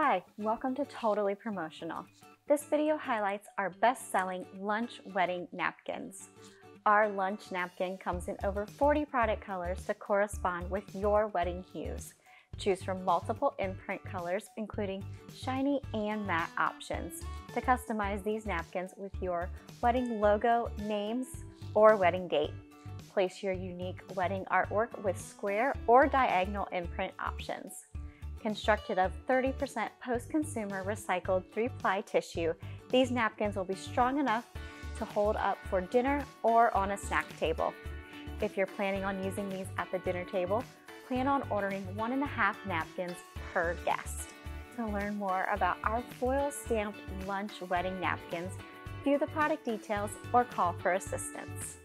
Hi, welcome to Totally Promotional. This video highlights our best-selling lunch wedding napkins. Our lunch napkin comes in over 40 product colors to correspond with your wedding hues. Choose from multiple imprint colors, including shiny and matte options, to customize these napkins with your wedding logo, names, or wedding date. Place your unique wedding artwork with square or diagonal imprint options. Constructed of 30% post-consumer recycled three-ply tissue, these napkins will be strong enough to hold up for dinner or on a snack table. If you're planning on using these at the dinner table, plan on ordering one and a half napkins per guest. To learn more about our foil stamped lunch wedding napkins, view the product details or call for assistance.